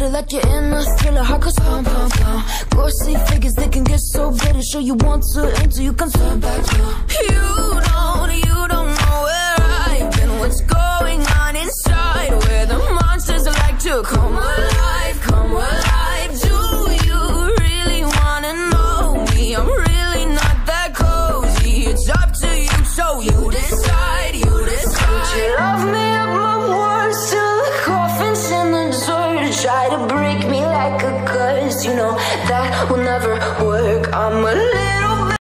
better like you're in a thriller. Hard cause pum pum pum Ghostly figures they can get so bitter. Show you want to until you can turn back You don't, you don't know where I've been. What's going on inside? Where the monsters like to come alive, come alive. Do you really wanna know me? I'm really not that cozy. It's up to you, so you decide, you decide to break me like a curse You know that will never work. I'm a